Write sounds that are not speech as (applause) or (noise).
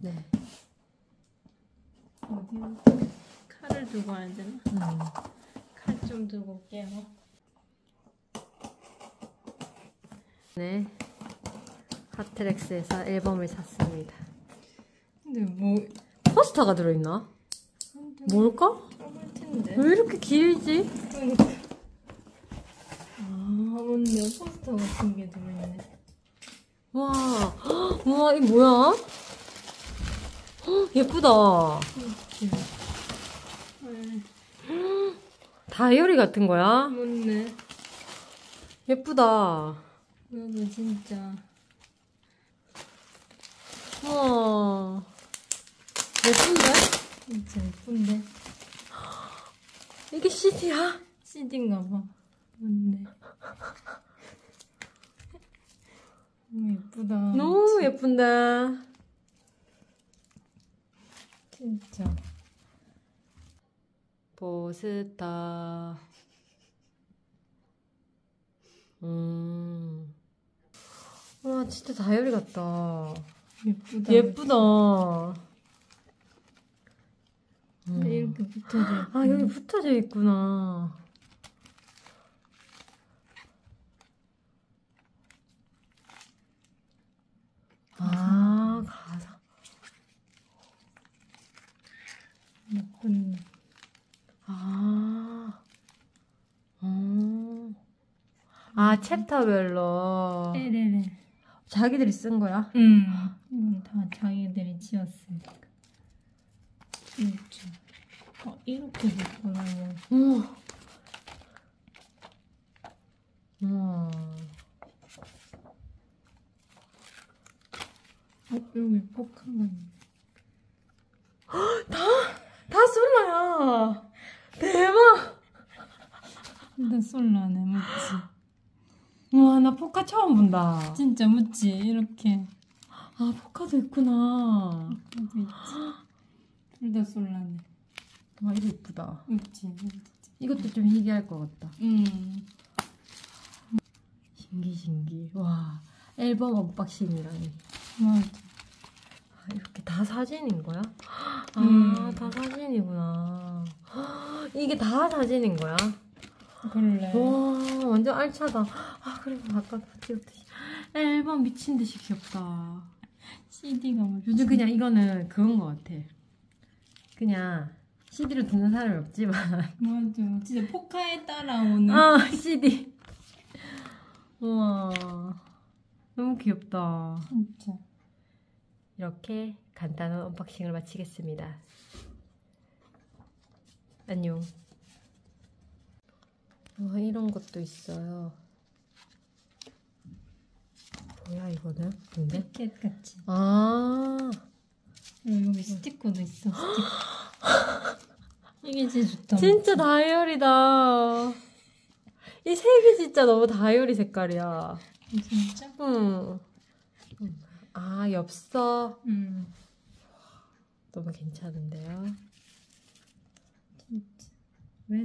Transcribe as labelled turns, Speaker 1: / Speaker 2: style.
Speaker 1: 네.
Speaker 2: 어디 칼을 두고 와야 되나?
Speaker 1: 음.
Speaker 2: 칼좀 두고 올게요.
Speaker 1: 네. 하트렉스에서 앨범을 샀습니다.
Speaker 2: 근데 뭐
Speaker 1: 포스터가 들어있나? 뭘까? 왜 이렇게 길지?
Speaker 2: 아, 맞네. 포스터 같은 게 들어있네.
Speaker 1: 와, 헉, 우와, 이 뭐야? 헉, 예쁘다.
Speaker 2: 네.
Speaker 1: 다이어리 같은 거야?
Speaker 2: 맞네.
Speaker 1: 예쁘다.
Speaker 2: 나도 진짜.
Speaker 1: 우와. 예쁜데?
Speaker 2: 진짜 예쁜데.
Speaker 1: 이게 CD야?
Speaker 2: CD인가 봐. 맞네. 너무 예쁘다.
Speaker 1: 너무 예쁜데?
Speaker 2: 진짜.
Speaker 1: 포스터. 음. 와, 진짜 다이어리 같다.
Speaker 2: 예쁘다.
Speaker 1: 예쁘다. 음.
Speaker 2: 이렇게 붙어져.
Speaker 1: 아, 여기 붙어져 있구나. 아, 가사.
Speaker 2: 예쁜.
Speaker 1: 아. 어. 아, 챕터별로.
Speaker 2: 에레레.
Speaker 1: 자기들이 쓴 거야?
Speaker 2: 응. 이건 다 자기들이 지었으니까. 진짜. 어, 이렇게 됐구나.
Speaker 1: 우와. 우와.
Speaker 2: 어, 여기 포카가 있네.
Speaker 1: 다 솔라야. 대박.
Speaker 2: 근데 솔라네, 맞지?
Speaker 1: 우와, 나 포카 처음 본다.
Speaker 2: 진짜 맞지? 이렇게.
Speaker 1: 아, 포카도 있구나.
Speaker 2: 있지? 둘 다 솔라네.
Speaker 1: 와, 이거 이쁘다.
Speaker 2: 맞지?
Speaker 1: 이것도 좀 희귀할 것 같다.
Speaker 2: 응.
Speaker 1: 신기, 신기. 와, 앨범 unboxing이라니.
Speaker 2: 맞아.
Speaker 1: 아, 이렇게 다 사진인 거야? 아,
Speaker 2: 음.
Speaker 1: 다 사진이구나. 이게 다 사진인 거야?
Speaker 2: 그래.
Speaker 1: 와, 완전 알차다. 아, 그리고 아까 찍었듯이. 앨범 미친 듯이 귀엽다.
Speaker 2: CD가 맞지?
Speaker 1: 요즘 그냥 이거는 그건 것 같아. 그냥 CD로 듣는 사람이 없지만. (laughs)
Speaker 2: 맞아. 진짜 포카에 따라오는.
Speaker 1: 아, CD. 우와. 너무 귀엽다.
Speaker 2: 진짜.
Speaker 1: 이렇게 간단한 unboxing을 마치겠습니다. 안녕. 와, 이런 것도 있어요. 뭐야, 이거는? 근데?
Speaker 2: 티켓 같이.
Speaker 1: 아,
Speaker 2: 그리고 여기 스티커도 있어. 스티커. 이게 진짜 좋다.
Speaker 1: 진짜 다이어리다. 이 색이 진짜 너무 다이어리 색깔이야.
Speaker 2: 진짜?
Speaker 1: 응. 아, 엽서.
Speaker 2: 응.
Speaker 1: 너무 괜찮은데요?
Speaker 2: 진짜. 왜